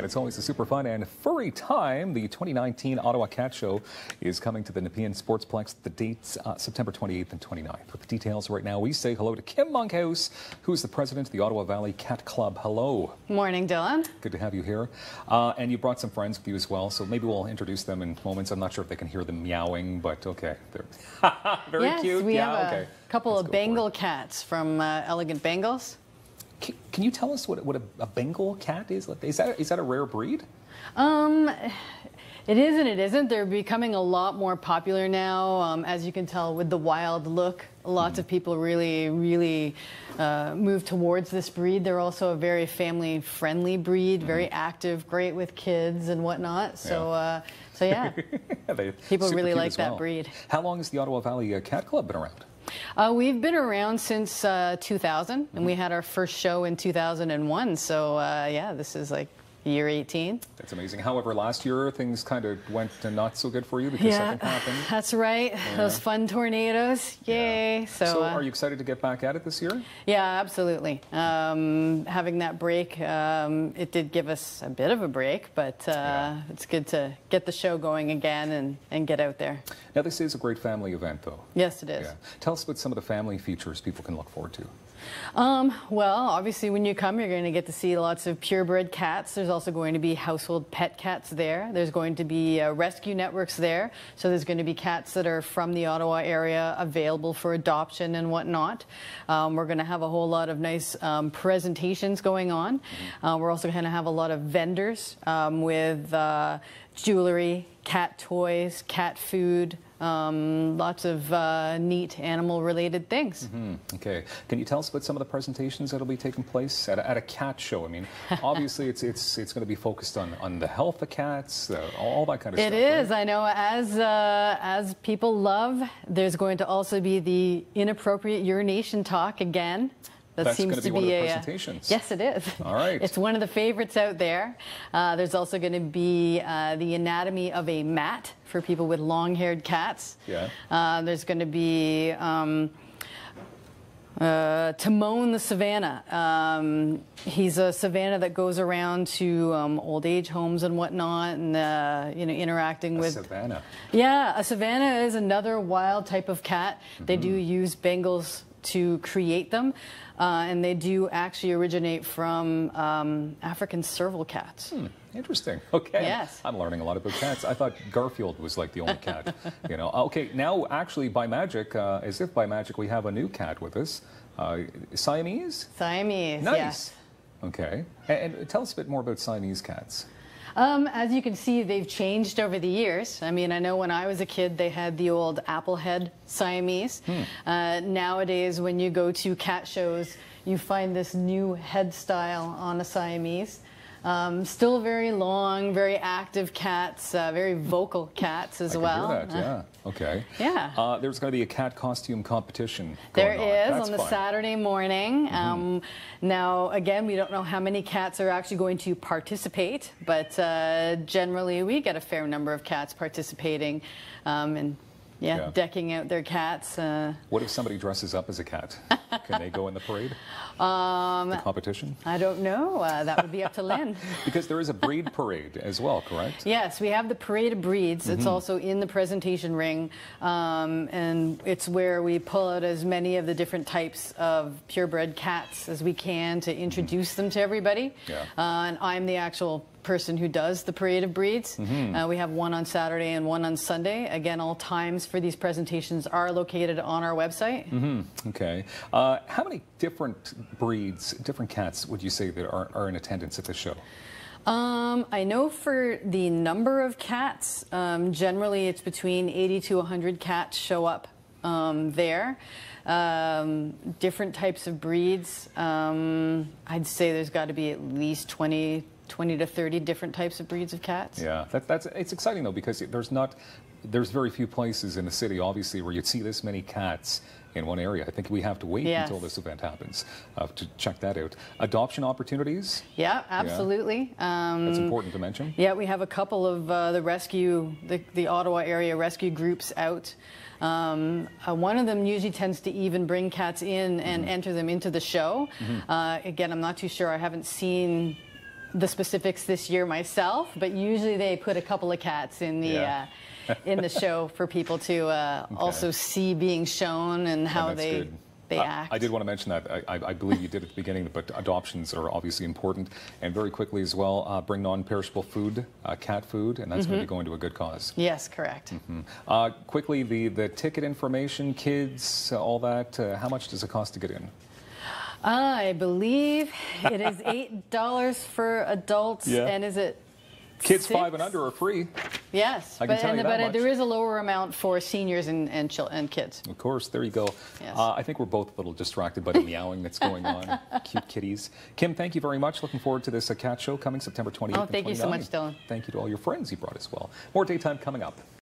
And it's always a super fun and furry time. The 2019 Ottawa Cat Show is coming to the Nepean Sportsplex. The dates uh, September 28th and 29th. With the details right now, we say hello to Kim Monkhouse, who's the president of the Ottawa Valley Cat Club. Hello. Morning, Dylan. Good to have you here. Uh, and you brought some friends with you as well, so maybe we'll introduce them in moments. I'm not sure if they can hear them meowing, but okay. They're very yes, cute. we yeah, have okay. a couple Let's of go for it. Bengal cats from uh, Elegant Bengals. Can, can you tell us what, what a, a Bengal cat is? Is that, is that a rare breed? Um, it is and it isn't. They're becoming a lot more popular now, um, as you can tell with the wild look. Lots of people really, really uh, move towards this breed. They're also a very family-friendly breed, very active, great with kids and whatnot. So, Yeah. uh, so yeah, People really like as that breed. How long has the Ottawa Valley uh, Cat Club been around? Uh, we've been around since uh, 2000, and we had our first show in 2001. So uh, yeah, this is like year 18. That's amazing. However, last year things kind of went not so good for you because something happened. that's right. Those fun tornadoes. Yay! Yeah. So, So, uh, are you excited to get back at it this year? yeah, absolutely. Um, having that break, um, it did give us a bit of a break, but uh, Yeah. it's good to get the show going again and, and get out there. Now, this is a great family event, though. Yes, it is. Yeah. Tell us about some of the family features people can look forward to. Um, well, obviously, when you come, you're going to get to see lots of purebred cats. There's also going to be household pet cats there. There's going to be uh, rescue networks there. So there's going to be cats that are from the Ottawa area available for adoption and whatnot. Um, we're going to have a whole lot of nice um, presentations going on. Uh, we're also going to have a lot of vendors um, with uh, jewelry, cat toys, cat food. Um, lots of uh, neat animal-related things. Hmm, Okay. Can you tell us about some of the presentations that'll be taking place at a, at a cat show? I mean, obviously, it's it's it's going to be focused on, on the health of cats, uh, all that kind of It stuff. It is. right? I know. As uh, as people love, there's going to also be the inappropriate urination talk again. That That's seems gonna be to one of the a, uh, presentations. yes, it is. All right. It's one of the favorites out there. Uh, there's also going to be uh, the anatomy of a mat for people with long-haired cats. Yeah. Uh, there's going to be. Um, uh, Timon the Savannah. Um, he's a Savannah that goes around to um, old age homes and whatnot, and uh, you know interacting A with. Savannah. Yeah, a Savannah is another wild type of cat. They do Mm-hmm. use Bengals to create them, uh, and they do actually originate from um, African serval cats. Hmm, interesting. Okay. Yes. I'm learning a lot about cats. I thought Garfield was like the only cat. you know. Okay. Now, actually, by magic, uh, as if by magic, we have a new cat with us. Uh, Siamese. Siamese. Nice. yes. Okay. And, and tell us a bit more about Siamese cats. Um, as you can see, they've changed over the years. I mean, I know when I was a kid, they had the old Applehead Siamese. Uh, nowadays, when you go to cat shows, you find this new head style on a Siamese. Um, still very long, very active cats, uh, very vocal cats as I well. hear that. Yeah. Okay. Yeah. Uh, there's going to be a cat costume competition. There going is on, That's on the fun. Saturday morning. Um, now, again, we don't know how many cats are actually going to participate, but uh, generally we get a fair number of cats participating um, and yeah, Yeah. decking out their cats. Uh, What if somebody dresses up as a cat? Can they go in the parade? um, The competition? I don't know. Uh, that would be up to Lynn. Because there is a breed parade as well, correct? Yes, we have the parade of breeds. It's Mm-hmm. also in the presentation ring, um, and it's where we pull out as many of the different types of purebred cats as we can to introduce them to everybody. Yeah. Uh, and I'm the actual person who does the parade of breeds. Mm-hmm. Uh, we have one on Saturday and one on Sunday. Again, all times for these presentations are located on our website. Mm-hmm. Okay. Uh, how many different breeds, different cats, would you say that are, are in attendance at the show? Um, I know for the number of cats, um, generally it's between 80 to 100 cats show up um, there. Um, different types of breeds. Um, I'd say there's got to be at least 20, 20 to 30 different types of breeds of cats. Yeah, that, that's it's exciting though because there's not there's very few places in the city, obviously, where you'd see this many cats in one area. I think we have to wait Yes. until this event happens uh, to check that out. Adoption opportunities. Yeah, absolutely. Um, That's important to mention. Yeah, we have a couple of uh, the rescue, the, the Ottawa area rescue groups out. Um, uh, one of them usually tends to even bring cats in and enter them into the show. Uh, again, I'm not too sure. I haven't seen the specifics this year myself, but usually they put a couple of cats in the. Yeah. Uh, in the show for people to uh, Okay. also see being shown and how that's they good. they act. I did want to mention that. I, I- I believe you did at the beginning, but adoptions are obviously important. And very quickly as well, uh, bring non-perishable food, uh, cat food, and that's going to be going to a good cause. Yes, correct. Uh, quickly, the, the ticket information, kids, all that, uh, how much does it cost to get in? I believe it is eight dollars for adults, Yeah. and is it Kids six? five and under are free. Yes, I can but tell and, you that but uh, there is a lower amount for seniors and and, and kids. Of course, there you go. Yes. Uh, I think we're both a little distracted by the meowing that's going on. Cute kitties. Kim, thank you very much. Looking forward to this uh, cat show coming September 28th. Oh, and thank you so much, 29th. Dylan. Thank you to all your friends you brought as well. More daytime coming up.